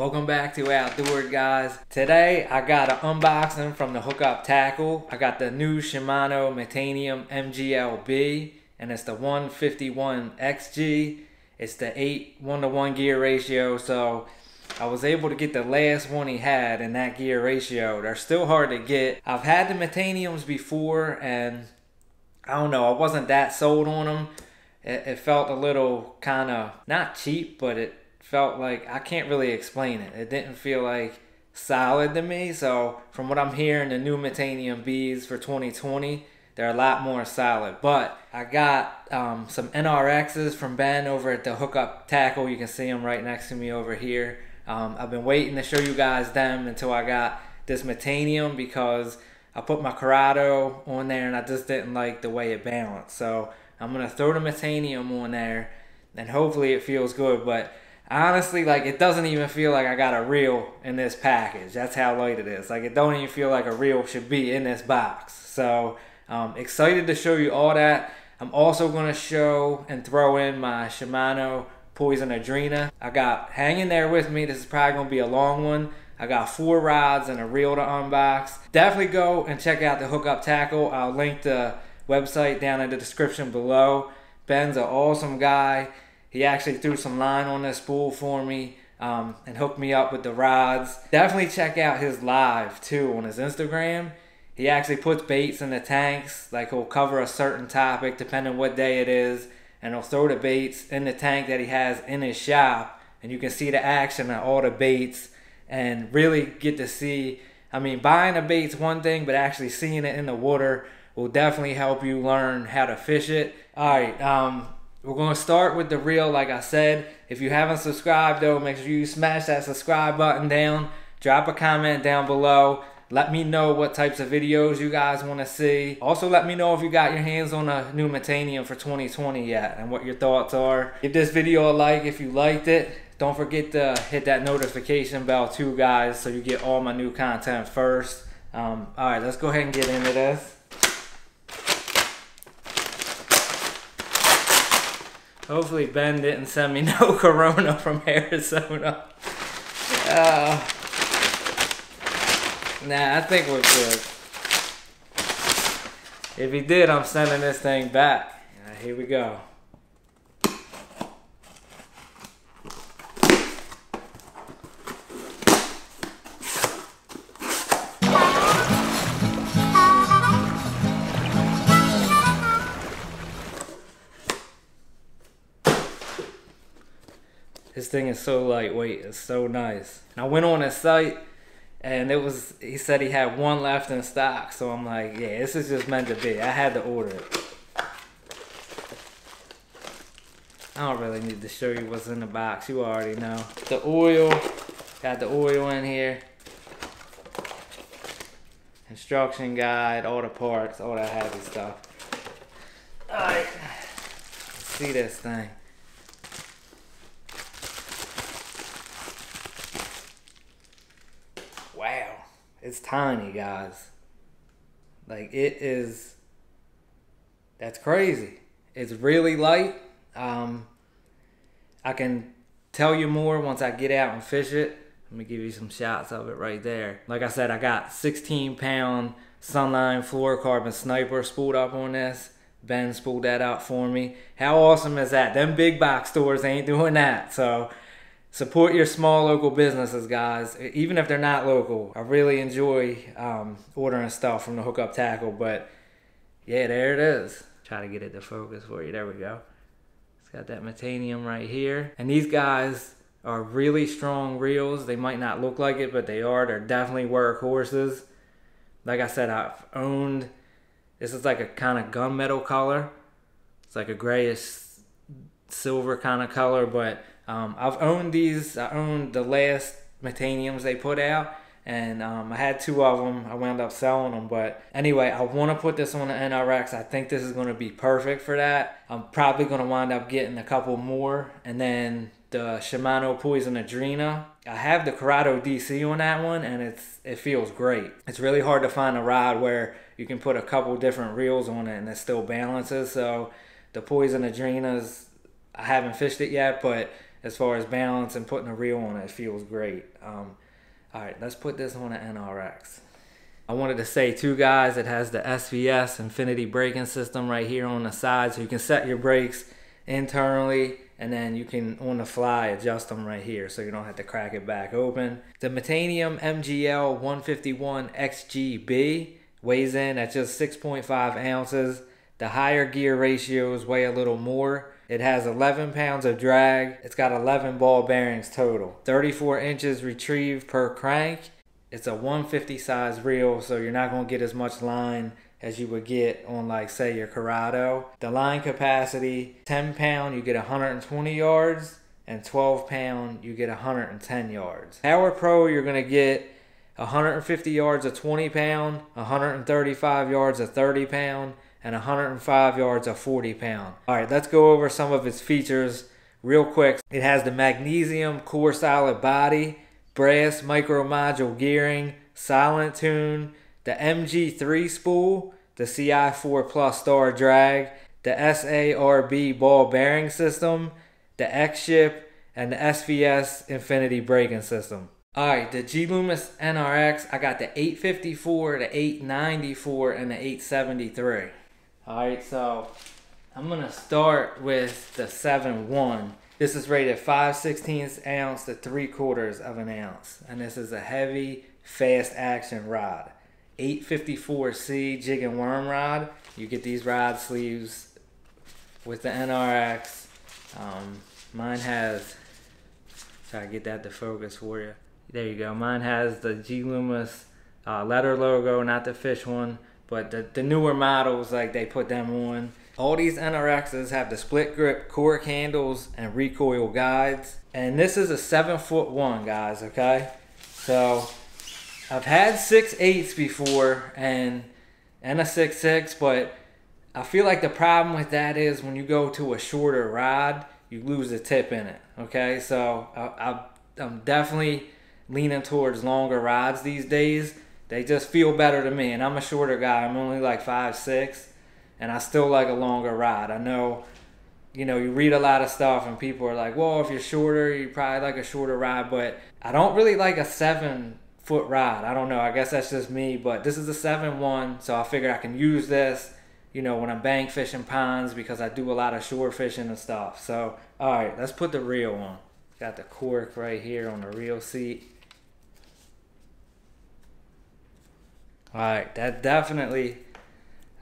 Welcome back to Outdoor'd guys. Today I got an unboxing from the Hookup Tackle. I got the new Shimano Metanium MGLB and it's the 151XG. It's the 8 1 to 1 gear ratio so I was able to get the last one he had in that gear ratio. They're still hard to get. I've had the Metaniums before and I don't know, I wasn't that sold on them. It, it felt a little kind of, not cheap, but it felt like, I can't really explain it. It didn't feel like solid to me. So from what I'm hearing, the new Metanium Bs for 2020, they're a lot more solid. But I got um, some NRXs from Ben over at the Hookup Tackle. You can see them right next to me over here. Um, I've been waiting to show you guys them until I got this Metanium because I put my Curado on there and I just didn't like the way it balanced. So I'm going to throw the Metanium on there and hopefully it feels good. But honestly, like it doesn't even feel like I got a reel in this package. That's how light it is. Like it don't even feel like a reel should be in this box. So um, excited to show you all that. I'm also going to show and throw in my Shimano Poison Adrena. I got hanging there with me. This is probably to be a long one. I got four rods and a reel to unbox. Definitely go and check out the Hookup Tackle. I'll link the website down in the description below. Ben's an awesome guy. He actually threw some line on this spool for me um, and hooked me up with the rods. Definitely check out his live too on his Instagram. He actually puts baits in the tanks. Like he'll cover a certain topic depending what day it is and he'll throw the baits in the tank that he has in his shop and you can see the action of all the baits and really get to see I mean buying a bait's one thing but actually seeing it in the water will definitely help you learn how to fish it. Alright, um we're going to start with the reel like I said. If you haven't subscribed though, make sure you smash that subscribe button down. Drop a comment down below. Let me know what types of videos you guys want to see. Also, let me know if you got your hands on a new Metanium for 2020 yet and what your thoughts are. Give this video a like if you liked it. Don't forget to hit that notification bell too, guys, so you get all my new content first. Um, all right, let's go ahead and get into this. Hopefully Ben didn't send me no Corona from Arizona. Uh, Nah, I think we're good. If he did, I'm sending this thing back. Here we go. So lightweight. It's so nice. And I went on his site and it was he said he had one left in stock. So i'm like yeah this is just meant to be. I had to order it. I don't really need to show you what's in the box. You already know. The oil. Got the oil in here. Instruction guide all the parts all that heavy stuff. All right. Let's see this thing It's tiny, guys. Like it is. That's crazy. It's really light. Um, I can tell you more once I get out and fish it. Let me give you some shots of it right there. Like I said, I got 16 pound Sunline fluorocarbon sniper spooled up on this. Ben spooled that out for me. How awesome is that? Them big box stores ain't doing that. So support your small local businesses, guys. Even if they're not local, I really enjoy um, ordering stuff from the Hookup Tackle. But yeah, there it is. Try to get it to focus for you. There we go. It's got that Metanium right here. And these guys are really strong reels. They might not look like it, but they are. They're definitely workhorses. Like I said, I've owned. This is like a kind of gunmetal color. It's like a grayish silver kind of color, but um, I've owned these. I owned the last Metaniums they put out, and um, I had two of them. I wound up selling them, but anyway, I want to put this on the NRX. I think this is going to be perfect for that. I'm probably going to wind up getting a couple more, and then the Shimano Poison Adrena. I have the Curado DC on that one, and it's it feels great. It's really hard to find a rod where you can put a couple different reels on it and it still balances. So the Poison Adrenas, I haven't fished it yet, but as far as balance and putting a reel on it. It feels great. Um, all right, let's put this on an NRX. I wanted to say too guys, it has the SVS Infinity braking system right here on the side so you can set your brakes internally and then you can on the fly adjust them right here so you don't have to crack it back open. The Metanium MGL 151 XGB weighs in at just 6.5 ounces. The higher gear ratios weigh a little more. It has 11 pounds of drag. It's got 11 ball bearings total. 34 inches retrieve per crank it's a 150 size reel, so you're not to get as much line as you would get on like say your Curado. The line capacity, 10 pound, you get 120 yards, and 12 pound, you get 110 yards. Power Pro, you're to get 150 yards of 20 pound, 135 yards of 30 pound, and 105 yards of 40 pound. All right, let's go over some of its features real quick. It has the magnesium core solid body brass micro module gearing, silent tune, the MG3 spool, the CI4 Plus Star drag, the SARB ball bearing system, the X-Ship, and the SVS Infinity braking system. Alright, the G Loomis NRX, I got the 854, the 894, and the 873. Alright, so I'm to start with the 7-1. This is rated 5 16 ounce to 3 quarters of an ounce. And this is a heavy, fast action rod. 854C jig and worm rod. You get these rod sleeves with the NRX. Um, mine has, try to get that to focus for you. There you go. Mine has the G Loomis uh, letter logo, not the fish one, but the, the newer models, like they put them on. All these NRXs have the split grip cork handles and recoil guides. And this is a seven foot one, guys, okay? So I've had six eights before and and a six six, but I feel like the problem with that is when you go to a shorter rod, you lose the tip in it. Okay, so I, I, I'm definitely leaning towards longer rods these days. They just feel better to me, and I'm a shorter guy. I'm only like five six, and I still like a longer ride. I know, you know, you read a lot of stuff and people are like, well, if you're shorter, you probably like a shorter ride, but I don't really like a seven foot ride. I don't know. I guess that's just me, but this is a seven one, so I figured I can use this, you know, when I'm bank fishing ponds because I do a lot of shore fishing and stuff. So, all right, let's put the reel on. Got the cork right here on the reel seat. All right, that definitely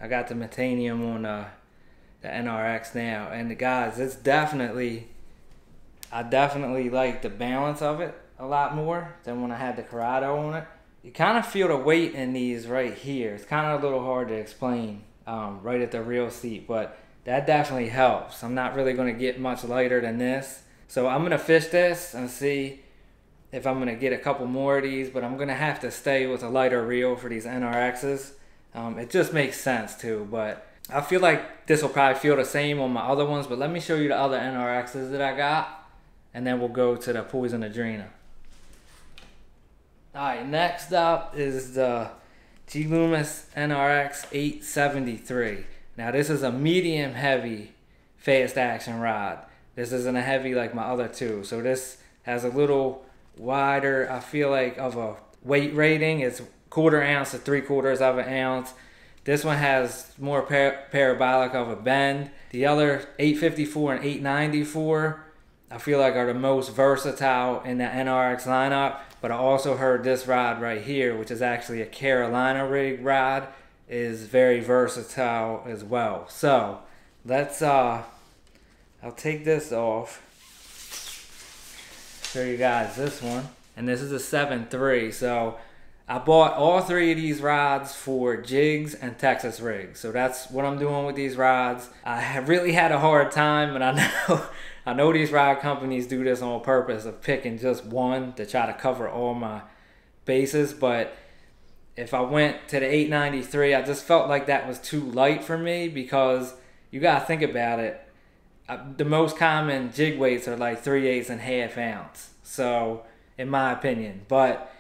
I got the Metanium on uh, the NRX now, and the guys, it's definitely, I definitely like the balance of it a lot more than when I had the Curado on it. You kind of feel the weight in these right here. It's kind of a little hard to explain um, right at the reel seat, but that definitely helps. I'm not really going to get much lighter than this. So I'm going to fish this and see if I'm to get a couple more of these, but I'm to have to stay with a lighter reel for these NRXs. Um, it just makes sense too, but I feel like this will probably feel the same on my other ones, but let me show you the other NRXs that I got, and then we'll go to the Poison Adrena. Alright, next up is the G Loomis NRX 873. Now this is a medium heavy fast action rod. This isn't a heavy like my other two. So this has a little wider, I feel like, of a weight rating. It's quarter ounce to three quarters of an ounce. This one has more par parabolic of a bend. The other 854 and 894 I feel like are the most versatile in the NRX lineup. But I also heard this rod right here, which is actually a Carolina rig rod, is very versatile as well. So let's uh I'll take this off. Show you guys this one. And this is a 7.3. So I bought all three of these rods for jigs and Texas rigs. So that's what I'm doing with these rods. I have really had a hard time, and I know I know these rod companies do this on purpose of picking just one to try to cover all my bases. But if I went to the 893, I just felt like that was too light for me because you gotta think about it. Uh, the most common jig weights are like 3 eighths and half ounce. So, in my opinion, but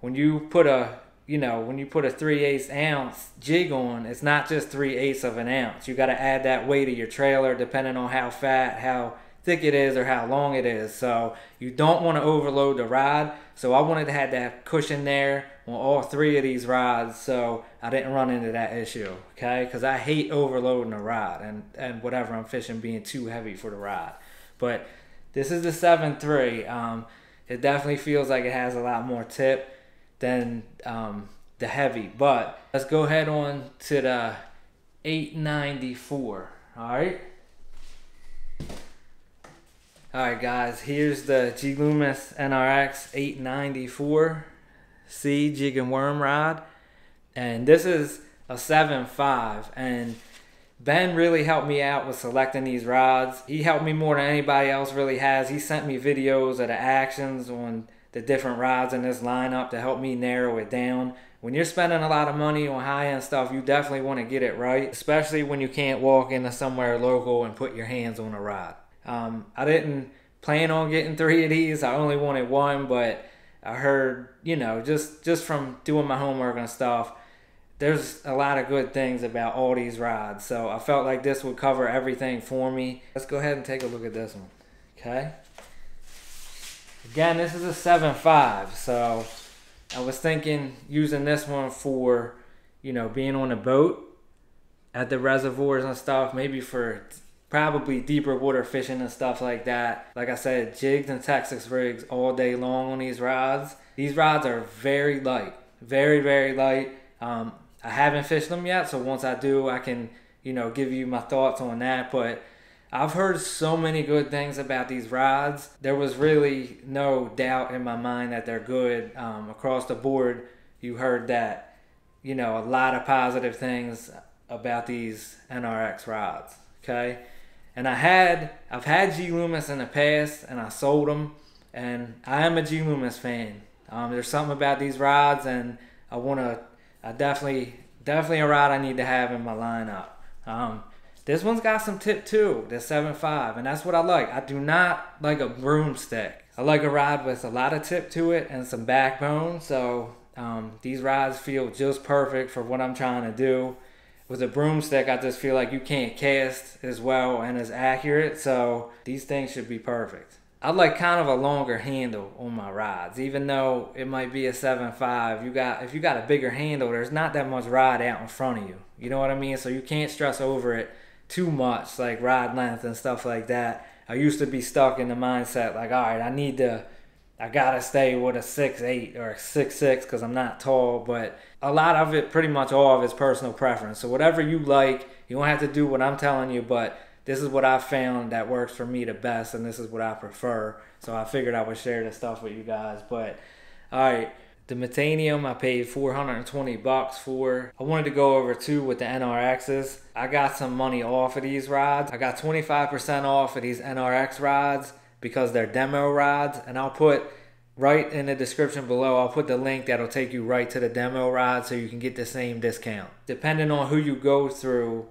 when you put a you know when you put a 3 eighths ounce jig on it's not just 3 eighths of an ounce you got to add that weight of your trailer depending on how fat how thick it is or how long it is. So you don't want to overload the rod. So I wanted to have that cushion there on all three of these rods so I didn't run into that issue. Okay, because I hate overloading a rod and, and whatever I'm fishing being too heavy for the rod. But this is the 7.3. Um, it definitely feels like it has a lot more tip than um, the heavy. But let's go ahead on to the 894. All right. Alright guys, here's the G Loomis NRX 894C jig and worm rod. And this is a 7.5 and Ben really helped me out with selecting these rods. He helped me more than anybody else really has. He sent me videos of the actions on the different rods in this lineup to help me narrow it down. When you're spending a lot of money on high-end stuff, you definitely want to get it right, especially when you can't walk into somewhere local and put your hands on a rod. Um, I didn't plan on getting three of these. I only wanted one, but I heard, you know, just just from doing my homework and stuff, there's a lot of good things about all these rods. So I felt like this would cover everything for me. Let's go ahead and take a look at this one. Okay. Again, this is a 7.5, so I was thinking using this one for, you know, being on a boat at the reservoirs and stuff, maybe for probably deeper water fishing and stuff like that. Like I said, jigs and Texas rigs all day long on these rods. These rods are very light, very, very light. Um, I haven't fished them yet, so once I do, I can, you know, give you my thoughts on that. But I've heard so many good things about these rods. There was really no doubt in my mind that they're good um, across the board. You heard that, you know, a lot of positive things about these NRX rods. Okay, and I had I've had G Loomis in the past, and I sold them, and I am a G Loomis fan. Um, there's something about these rods, and I want to. I definitely definitely a rod I need to have in my lineup. Um, this one's got some tip too, the 7.5, and that's what I like. I do not like a broomstick. I like a rod with a lot of tip to it and some backbone. So um, these rods feel just perfect for what I'm trying to do with a broomstick, I just feel like you can't cast as well and as accurate. So these things should be perfect. I like kind of a longer handle on my rods, even though it might be a 7.5. You got if you got a bigger handle, there's not that much rod out in front of you. You know what I mean? So you can't stress over it too much, like rod length and stuff like that. I used to be stuck in the mindset like, all right, I need to I gotta stay with a six eight or six six because I'm not tall. But a lot of it, pretty much all of it's personal preference. So whatever you like, you don't have to do what I'm telling you. But this is what I found that works for me the best, and this is what I prefer. So I figured I would share this stuff with you guys. But all right, the Metanium I paid 420 bucks for. I wanted to go over too with the NRXs. I got some money off of these rods. I got 25% off of these NRX rods because they're demo rods. And I'll put right in the description below, I'll put the link that'll take you right to the demo rod so you can get the same discount. Depending on who you go through,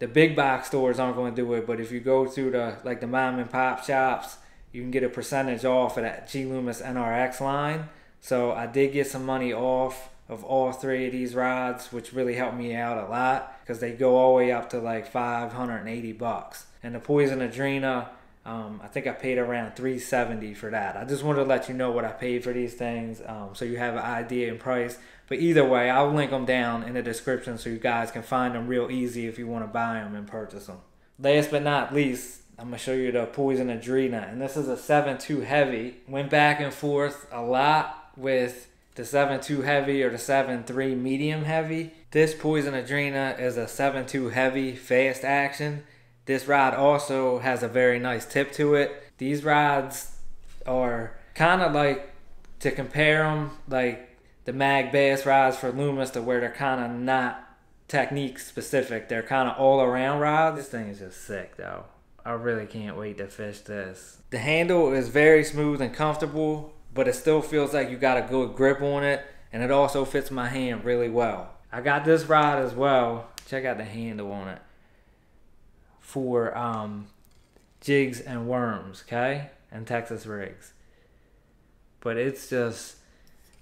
the big box stores aren't going to do it, but if you go through the like the mom and pop shops, you can get a percentage off of that G Loomis NRX line. So I did get some money off of all three of these rods, which really helped me out a lot because they go all the way up to like 580 bucks. And the Poison Adrena um, I think I paid around 370 for that. I just wanted to let you know what I paid for these things, um, so you have an idea in price. But either way, I'll link them down in the description so you guys can find them real easy if you want to buy them and purchase them. Last but not least, I'm gonna show you the Poison Adrena, and this is a 7.2 heavy. Went back and forth a lot with the 7.2 heavy or the 7.3 medium heavy. This Poison Adrena is a 7.2 heavy fast action this rod also has a very nice tip to it. These rods are kind of like to compare them like the Mag Bass rods for Loomis to where they're kind of not technique specific. They're kind of all around rods. This thing is just sick though. I really can't wait to fish this. The handle is very smooth and comfortable, but it still feels like you got a good grip on it, and it also fits my hand really well. I got this rod as well. Check out the handle on it for um, jigs and worms, okay, and Texas rigs. But it's just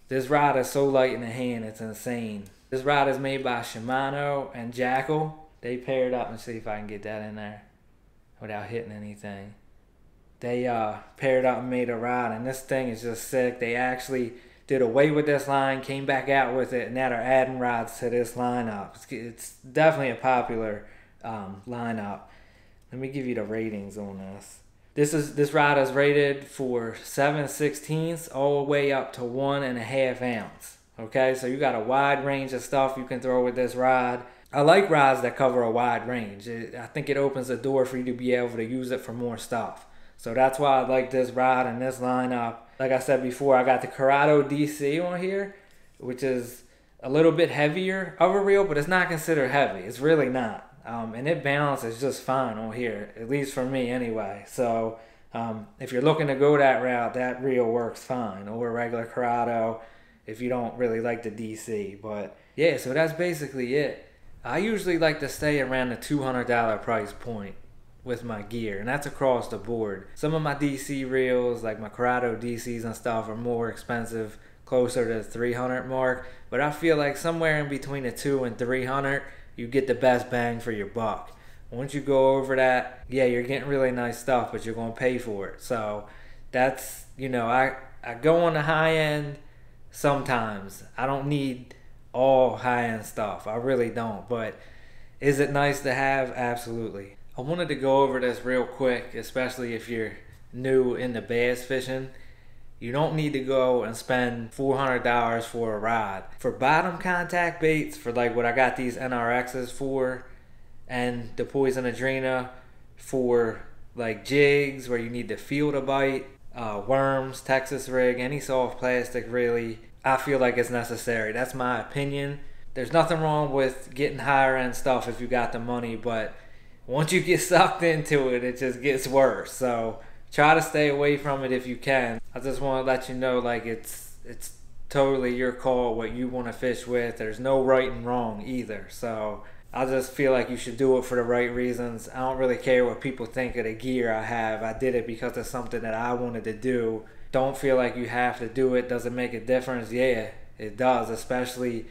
this rod is so light in the hand, it's insane. This rod is made by Shimano and Jackall. They paired up and see if I can get that in there without hitting anything. they uh, paired up and made a rod, and this thing is just sick. They actually did away with this line, came back out with it, and now they're adding rods to this lineup. It's, it's definitely a popular um, lineup. Let me give you the ratings on this. This is this rod is rated for seven sixteenths all the way up to one and a half ounce. Okay, so you got a wide range of stuff you can throw with this rod. I like rods that cover a wide range. It, I think it opens the door for you to be able to use it for more stuff. So that's why I like this rod and this lineup. Like I said before, I got the Curado DC on here, which is a little bit heavier of a reel, but it's not considered heavy. It's really not. Um, and it balances just fine on here, at least for me anyway. So um, if you're looking to go that route, that reel works fine, or regular Curado if you don't really like the DC. But yeah, so that's basically it. I usually like to stay around the $200 price point with my gear, and that's across the board. Some of my DC reels, like my Curado DCs and stuff, are more expensive, closer to the 300 mark. But I feel like somewhere in between the two and 300, you get the best bang for your buck. Once you go over that, yeah, you're getting really nice stuff, but you're gonna pay for it. So that's you know, I I go on the high end sometimes. I don't need all high end stuff. I really don't. But is it nice to have? Absolutely. I wanted to go over this real quick, especially if you're new into bass fishing. You don't need to go and spend $400 for a rod. For bottom contact baits, for like what I got these NRXs for, and the Poison Adrena for like jigs where you need to feel the bite, uh, worms, Texas rig, any soft plastic really, I feel like it's necessary. That's my opinion. There's nothing wrong with getting higher end stuff if you got the money, but once you get sucked into it, it just gets worse. So try to stay away from it if you can. I just want to let you know, like it's it's totally your call what you want to fish with. There's no right and wrong either. So I just feel like you should do it for the right reasons. I don't really care what people think of the gear I have. I did it because it's something that I wanted to do. Don't feel like you have to do it. Does it make a difference? Yeah, it does, especially.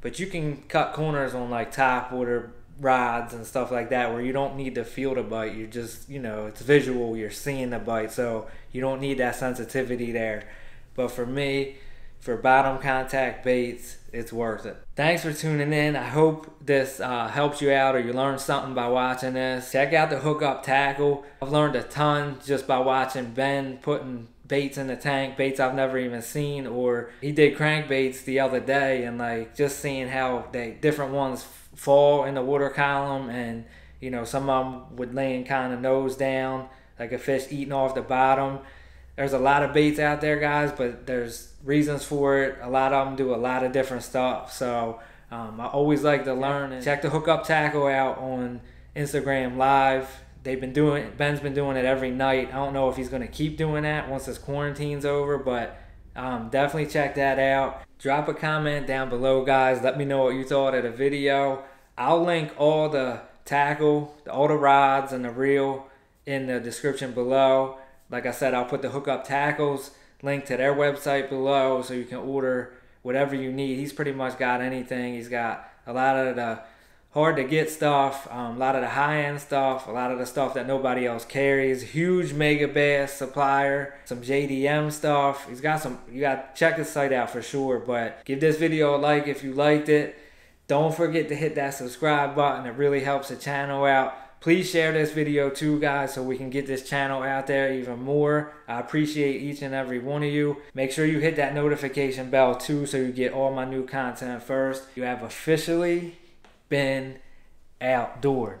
But you can cut corners on like top water rods and stuff like that where you don't need to feel the bite. You just, you know, it's visual. You're seeing the bite, so you don't need that sensitivity there. But for me, for bottom contact baits, it's worth it. Thanks for tuning in. I hope this uh, helps you out or you learned something by watching this. Check out the hookup tackle. I've learned a ton just by watching Ben putting baits in the tank, baits I've never even seen, or he did crankbaits the other day and like just seeing how they different ones fall in the water column and you know some of them would land kind of nose down like a fish eating off the bottom. There's a lot of baits out there guys but there's reasons for it. A lot of them do a lot of different stuff. So um, i always like to learn and check the hookup tackle out on instagram live. They've been doing ben's been doing it every night. I don't know if he's going to keep doing that once this quarantine's over but um, definitely check that out. Drop a comment down below, guys. Let me know what you thought of the video. I'll link all the tackle, all the rods, and the reel in the description below. Like I said, I'll put the hookup tackles link to their website below so you can order whatever you need. He's pretty much got anything. He's got a lot of the hard to get stuff, um, a lot of the high end stuff, a lot of the stuff that nobody else carries. Huge Megabass supplier, some JDM stuff. He's got some. You got check his site out for sure. But give this video a like if you liked it. Don't forget to hit that subscribe button. It really helps the channel out. Please share this video too, guys, so we can get this channel out there even more. I appreciate each and every one of you. Make sure you hit that notification bell too so you get all my new content first. You have officially been outdoored.